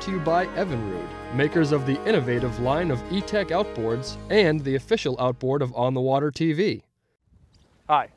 to you by Evinrude, makers of the innovative line of E-TEC outboards and the official outboard of On the Water TV. Hi,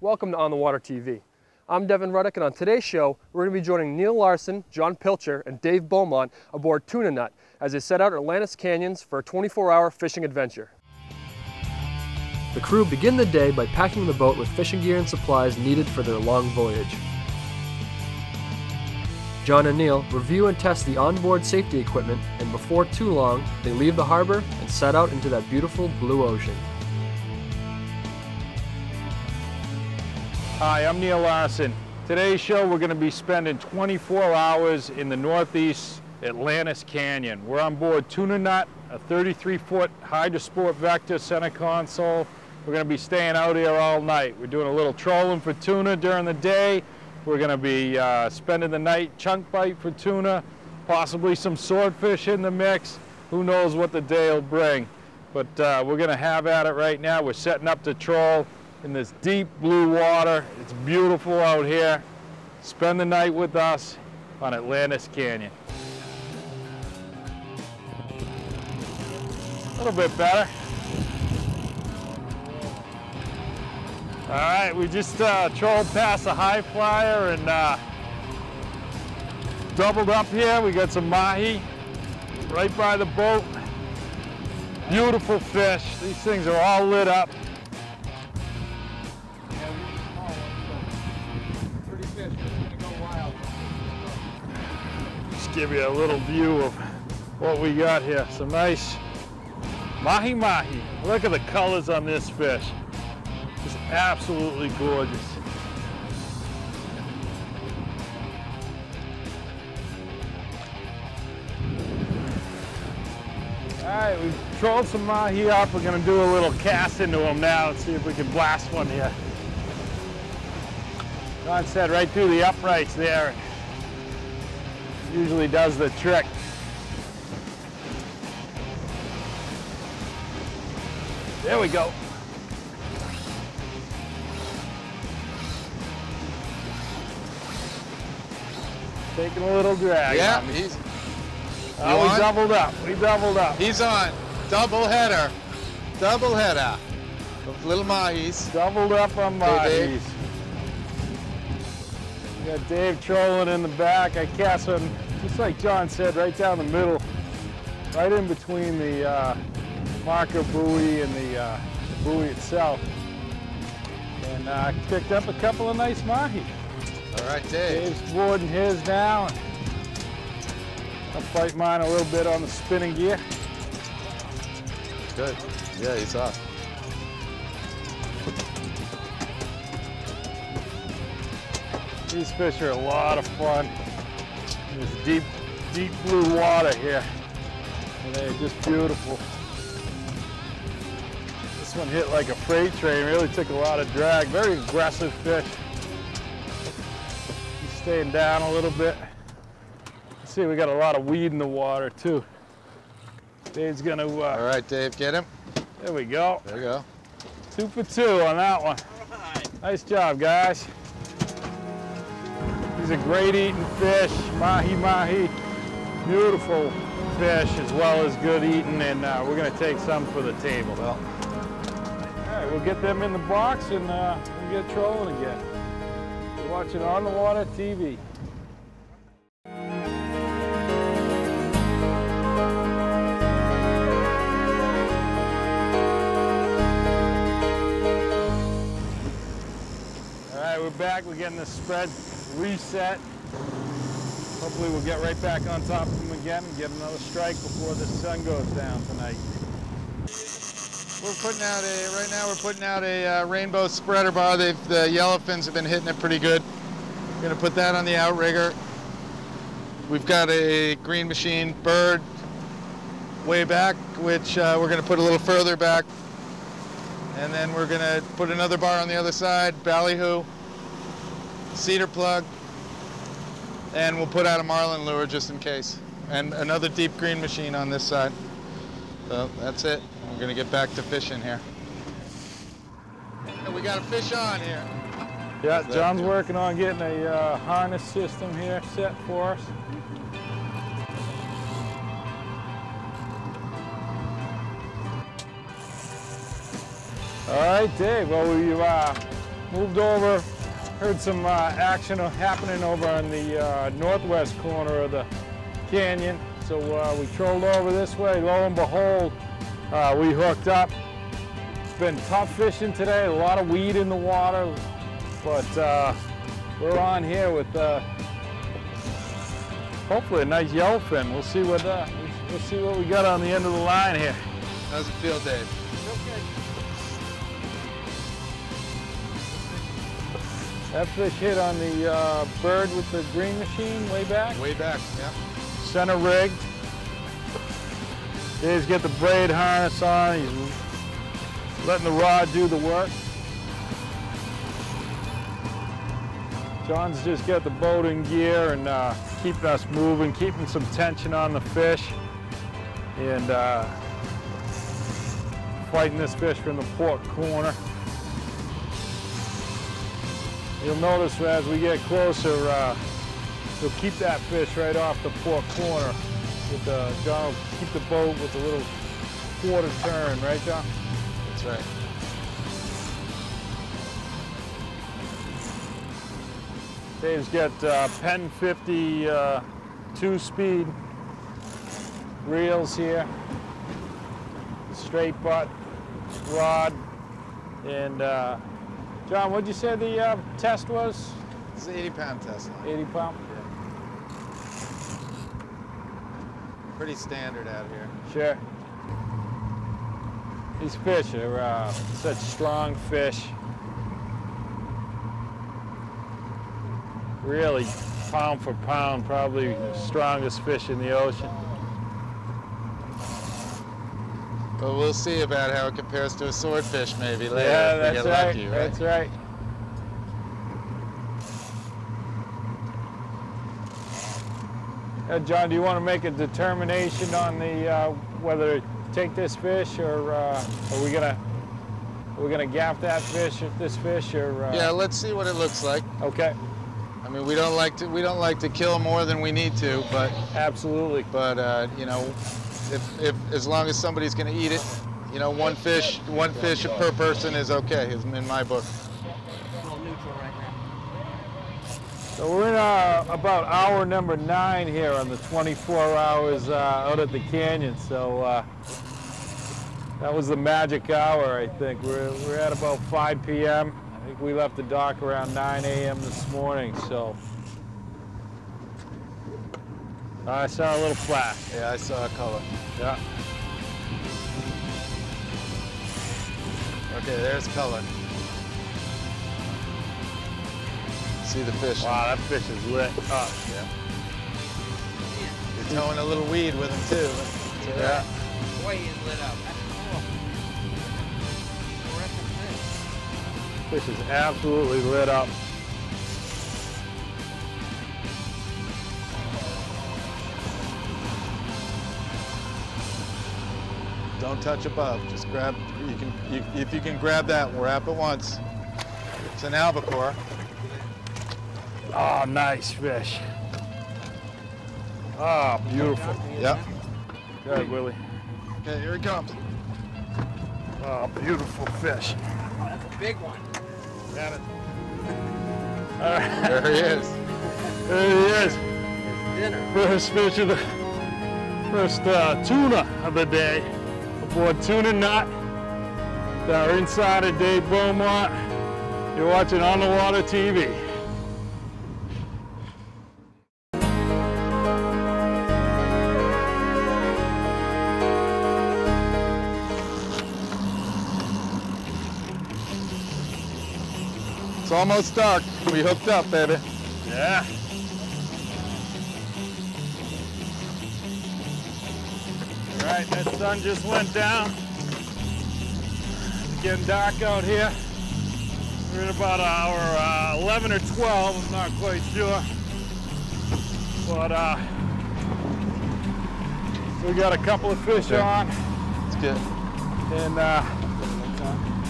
welcome to On the Water TV. I'm Devin Ruddock, and on today's show, we're going to be joining Neal Larsson, John Pilcher, and Dave Beaumont aboard Tuna Nut as they set out Atlantis Canyons for a 24-hour fishing adventure. The crew begin the day by packing the boat with fishing gear and supplies needed for their long voyage. John and Neal review and test the onboard safety equipment, and before too long, they leave the harbor and set out into that beautiful blue ocean. Hi, I'm Neal Larsson. Today's show, we're going to be spending 24 hours in the northeast Atlantis Canyon. We're on board Tuna Nut, a 33-foot Hydra-Sport Vector center console. We're going to be staying out here all night. We're doing a little trolling for tuna during the day. We're going to be uh, spending the night chunk bite for tuna, possibly some swordfish in the mix. Who knows what the day will bring. But uh, we're going to have at it right now. We're setting up to troll in this deep blue water. It's beautiful out here. Spend the night with us on Atlantis Canyon. A little bit better. All right, we just uh, trolled past a high flyer and uh, doubled up here. We got some mahi right by the boat. Beautiful fish. These things are all lit up. Just give you a little view of what we got here. Some nice mahi mahi. Look at the colors on this fish. Absolutely gorgeous. All right, we've trolled some mahi up. We're gonna do a little cast into them now and see if we can blast one here. John said right through the uprights there. Usually does the trick. There we go. Taking a little drag. Yeah, he's Oh, we on? doubled up. We doubled up. he's on double header, double header of little mahis. Doubled up on Hey, Dave. We got Dave trolling in the back. I cast him, just like John said, right down the middle, right in between the uh, marker buoy and the, uh, the buoy itself. And uh, picked up a couple of nice mahi. All right, Dave. Dave's boarding his now. and I'll fight mine a little bit on the spinning gear. Good. Yeah, he's off. These fish are a lot of fun. There's deep, deep blue water here. And they're just beautiful. This one hit like a freight train, really took a lot of drag. Very aggressive fish. He's staying down a little bit. See, we got a lot of weed in the water too. Dave's gonna, All uh, right, Dave, get him. there we go. There you go. Two for two on that one. Nice job, guys. He's a great eating fish, mahi mahi. Beautiful fish as well as good eating, and uh, we're gonna take some for the table. Well, All right, we'll get them in the box and uh, we'll get trolling again. Watching On the Water TV. All right, we're back. We're getting the spread reset. Hopefully we'll get right back on top of them again and get another strike before the sun goes down tonight. We're putting out a right now. We're putting out a uh, rainbow spreader bar. They've the have been hitting it pretty good. We're gonna put that on the outrigger. We've got a green machine bird way back, which uh, we're gonna put a little further back. And then we're gonna put another bar on the other side, ballyhoo, cedar plug, and we'll put out a marlin lure just in case. And another deep green machine on this side. So that's it. We're gonna get back to fishing here. And we got a fish on here. Yeah, John's working on getting a uh, harness system here set for us. All right, Dave, well, we uh, moved over, heard some uh, action happening over on the uh, northwest corner of the canyon. So uh, we trolled over this way. Lo and behold, uh, we hooked up. It's been tough fishing today, a lot of weed in the water, but uh, we're on here with hopefully a nice yellowfin. We'll see what we'll see what we got on the end of the line here. How's it feel, Dave? That fish hit on the uh, bird with the green machine way back. Way back, yeah. Center rigged. Dave's got the braid harness on. He's letting the rod do the work. John's just got the boat in gear and uh, keeping us moving, keeping some tension on the fish. And uh, fighting this fish from the port corner. You'll notice as we get closer, uh, we'll keep that fish right off the port corner. With the, John will keep the boat with a little quarter turn, right, John? That's right. Dave's got uh, Penn 50 uh, two-speed reels here, straight butt rod, and uh, John, what'd you say the uh, test was? It's an 80 pound test line. 80 pound? Yeah. Pretty standard out here. Sure. These fish are uh, such strong fish. Really, pound for pound, probably the strongest fish in the ocean. But we'll see about how it compares to a swordfish maybe later yeah, if we get right. lucky, right? That's right. Uh, John, do you want to make a determination on the uh, whether to take this fish or uh, are we gonna are we gonna gaff that fish if this fish or? Uh... Yeah, let's see what it looks like. Okay. I mean, we don't like to we don't like to kill more than we need to, but absolutely. But uh, you know, if, if as long as somebody's going to eat it, you know, one fish one fish per person is okay, in my book. So we're in uh, about hour number nine here on the 24 hours uh, out at the canyon. So uh, that was the magic hour, I think. We're, we're at about 5 p.m. I think we left the dock around 9 a.m. this morning. So I saw a little flash. Yeah, I saw a color. Yeah. Okay, there's color. See the fish. Wow, that fish is lit up. Yeah. You're towing a little weed with him too. So yeah. Boy, he's lit up. Fish is absolutely lit up. Don't touch above. Just grab. You can. You, if you can grab that, wrap it once. It's an albacore. Oh, nice fish. Oh, beautiful. Yep. Good, Willie. Okay, here he comes. Oh, beautiful fish. That's a big one. Got it. All right. There he is. There he is. It's dinner. First fish of the first uh, tuna of the day aboard Tuna Nut. It's our insider Dave Beaumont. You're watching On the Water TV. It's almost dark. We hooked up, baby. Yeah. All right, that sun just went down. It's getting dark out here. We're at about hour uh, 11 or 12, I'm not quite sure. But uh, we got a couple of fish Okay. on, It's good. and uh,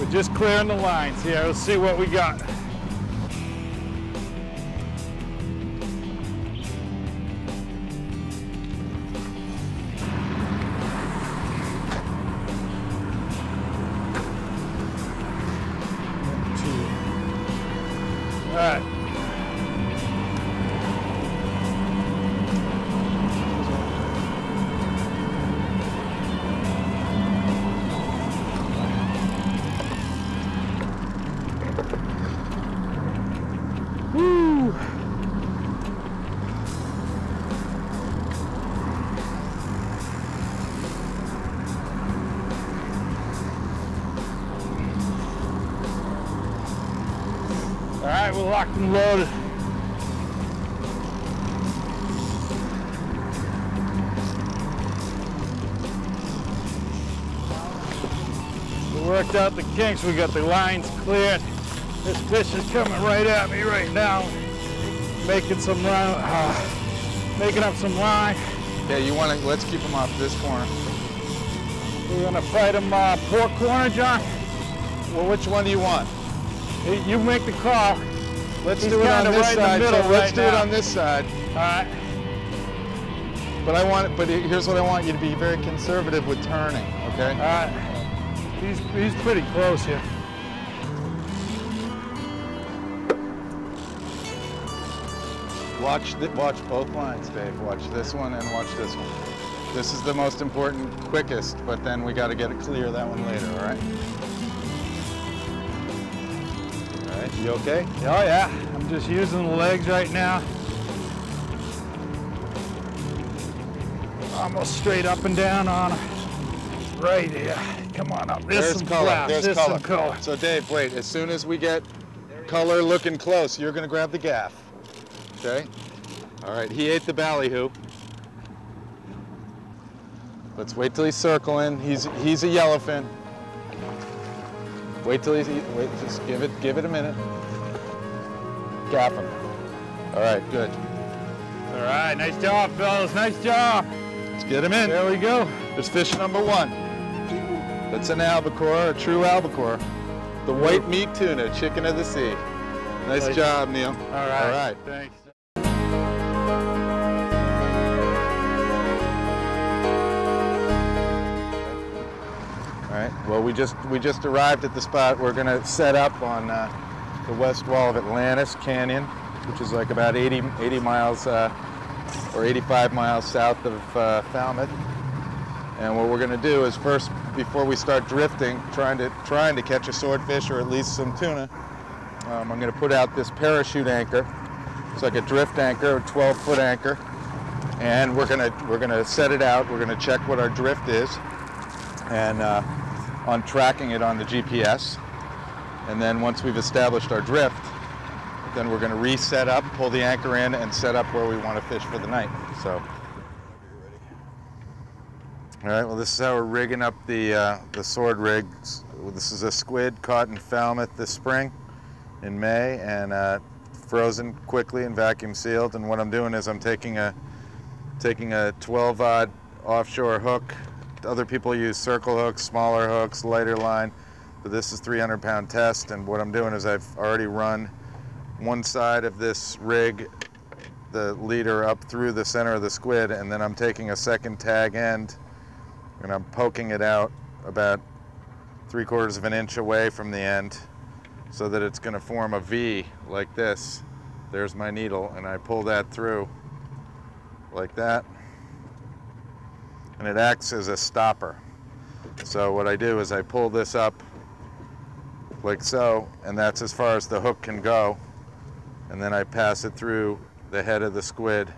we're just clearing the lines here. Let's see what we got. Locked and loaded. We worked out the kinks, we got the lines cleared. This fish is coming right at me right now. Making some line, uh, making up some line. Yeah, you want to, let's keep them off this corner. We're gonna fight them uh, port corner, John. Well, which one do you want? You make the call. Let's He's do it on this right side. middle so let's right do it on this side. All right. But I want, but here's what I want you to be very conservative with turning. Okay. All right. He's, he's pretty close here. Watch the, watch both lines, Dave. Watch this one and watch this one. This is the most important, quickest, but then we got to get it clear that one later. All right. Right. You okay? Oh yeah, I'm just using the legs right now. Almost straight up and down on. Right here. Come on up. There's, There's some color. flash. There's There's color. some color. So Dave, wait. As soon as we get color looking close, you're gonna grab the gaff. Okay. All right. He ate the ballyhoo. Let's wait till he's circling. He's he's a yellowfin. Wait till he's wait. Just give it give it a minute. Gaff him. All right. Good. All right, nice job, fellas. Nice job. Let's get him in. There we go. There's fish number one. That's an albacore, a true albacore. The white meat tuna, chicken of the sea. Nice Nice. job, Neal. All right. All right. Thanks. Well, we just we just arrived at the spot. We're gonna set up on uh, the west wall of Atlantis Canyon, which is like about 80 80 miles uh, or 85 miles south of uh, Falmouth. And what we're gonna do is first, before we start drifting, trying to trying to catch a swordfish or at least some tuna, um, I'm gonna put out this parachute anchor. It's like a drift anchor, a 12 foot anchor. And we're gonna we're gonna set it out. We're gonna check what our drift is, and uh, on tracking it on the GPS. And then once we've established our drift, then we're gonna reset up, pull the anchor in, and set up where we want to fish for the night. So. All right. Well, this is how we're rigging up the uh, the sword rigs. This is a squid caught in Falmouth this spring, in May, and uh, frozen quickly and vacuum sealed. And what I'm doing is I'm taking a taking a 12 odd offshore hook. Other people use circle hooks, smaller hooks, lighter line, but this is 300 pound test. And what I'm doing is I've already run one side of this rig, the leader up through the center of the squid, and then I'm taking a second tag end and I'm poking it out about three quarters of an inch away from the end so that it's going to form a V like this. There's my needle, and I pull that through like that, and it acts as a stopper. So what I do is I pull this up like so, and that's as far as the hook can go, and then I pass it through the head of the squid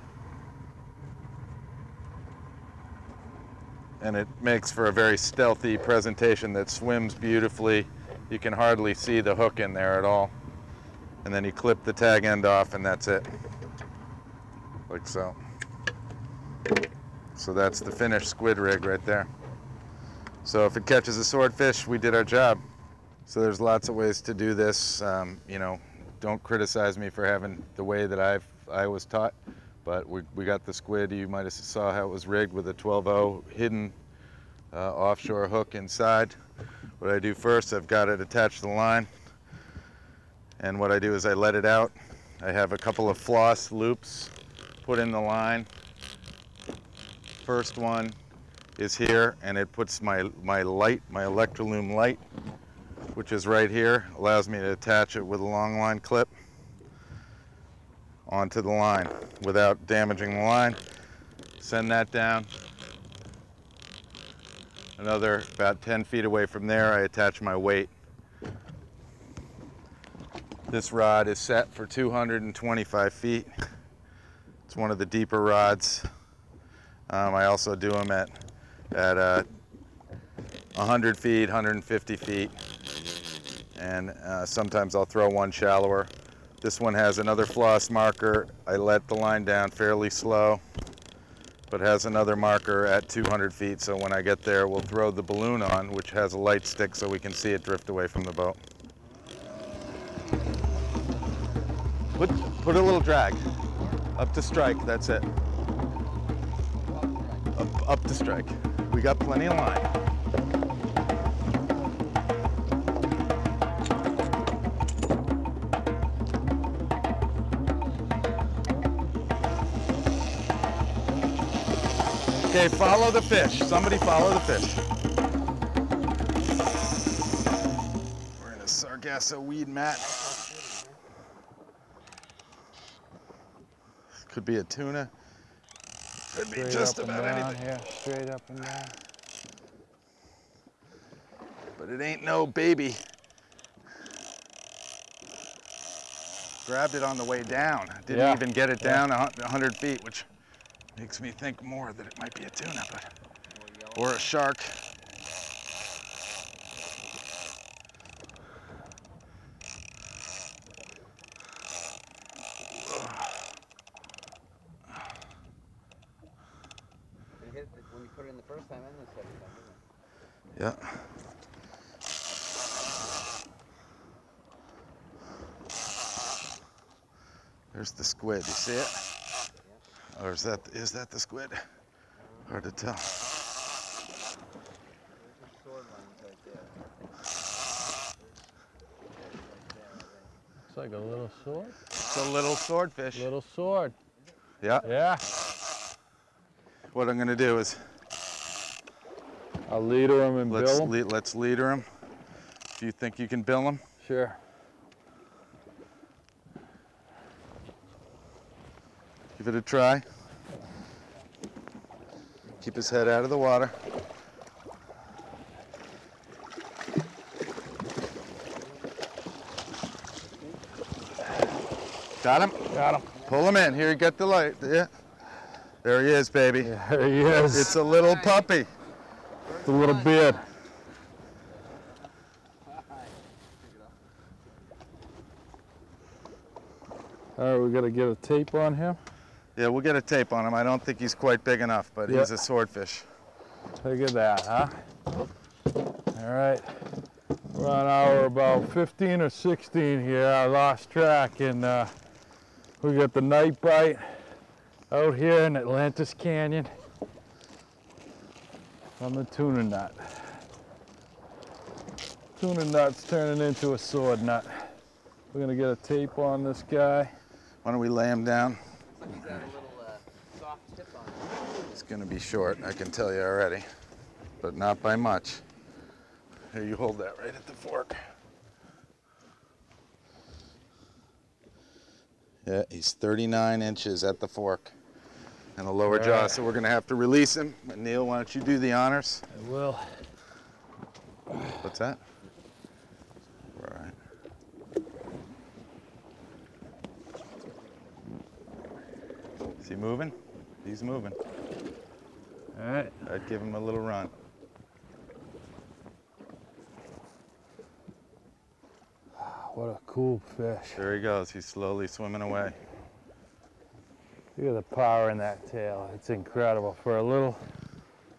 and it makes for a very stealthy presentation that swims beautifully. You can hardly see the hook in there at all. And then you clip the tag end off and that's it. Like so. So that's the finished squid rig right there. So if it catches a swordfish, we did our job. So there's lots of ways to do this. Um, you know, don't criticize me for having the way that I've I was taught. But we, we got the squid. You might have saw how it was rigged with a 12-0 hidden uh, offshore hook inside. What I do first, I've got it attached to the line. And what I do is I let it out. I have a couple of floss loops put in the line. First one is here, and it puts my, my light, my Electralume light, which is right here, allows me to attach it with a long line clip. onto the line without damaging the line. Send that down. Another about 10 feet away from there, I attach my weight. This rod is set for 225 feet. It's one of the deeper rods. Um, I also do them at, at uh, 100 feet, 150 feet. And uh, sometimes I'll throw one shallower. This one has another floss marker. I let the line down fairly slow, but has another marker at 200 feet. So when I get there, we'll throw the balloon on, which has a light stick so we can see it drift away from the boat. Put, put a little drag. Up to strike, that's it. Up, up to strike. We got plenty of line. Okay, follow the fish. Somebody follow the fish. We're in a Sargasso weed mat. Could be a tuna. Could be just about down anything. here, straight up and down. But it ain't no baby. Grabbed it on the way down. Didn't Yeah, even get it down a 100 feet, which makes me think more that it might be a tuna, but or a shark. It hit it when you put it in the first time and the second time, didn't it? Yeah. The squid. You see it? Or is that is that the squid? Hard to tell. There's the sword lines right there. It's like a little sword. It's a little swordfish. Little sword. Yeah. Yeah. What I'm gonna do is I'll leader him and let's bill him. le- let's leader him. Do you think you can bill him? Sure. Give it a try. Keep his head out of the water. Got him? Got him. Pull him in. Here, get the light. Yeah. There he is, baby. There he is. It's a little puppy. A little beard. All right, we gotta get a tape on him. Yeah, we'll get a tape on him. I don't think he's quite big enough, but Yeah. he's a swordfish. Look at that, huh? All right. We're on hour about 15 or 16 here. I lost track, and uh, we got the night bite out here in Atlantis Canyon on the tuna nut. Tuna nut's turning into a sword nut. We're gonna get a tape on this guy. Why don't we lay him down? He's got a little uh, soft tip on it. It's gonna be short, I can tell you already, but not by much. Here, you hold that right at the fork. Yeah, he's 39 inches at the fork and the lower jaw, so we're gonna have to release him. Neal, why don't you do the honors? I will. What's that? All right. Is he moving? He's moving. All right. I'd give him a little run. Ah, what a cool fish. There he goes. He's slowly swimming away. Look at the power in that tail. It's incredible. For a little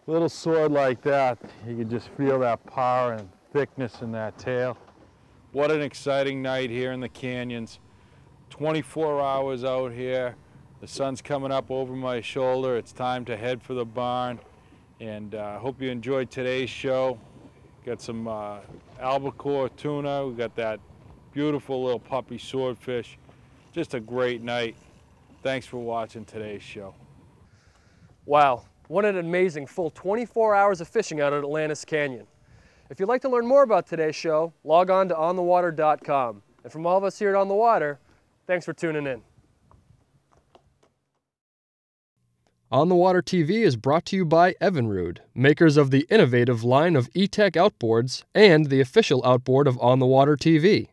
little sword like that, you can just feel that power and thickness in that tail. What an exciting night here in the canyons. 24 hours out here. The sun's coming up over my shoulder. It's time to head for the barn. And I uh, hope you enjoyed today's show. Got some uh, albacore tuna. We got that beautiful little puppy swordfish. Just a great night. Thanks for watching today's show. Wow, what an amazing full 24 hours of fishing out at Atlantis Canyon. If you'd like to learn more about today's show, log on to onthewater.com. And from all of us here at On the Water, thanks for tuning in. On the Water TV is brought to you by Evinrude, makers of the innovative line of E-TEC outboards and the official outboard of On the Water TV.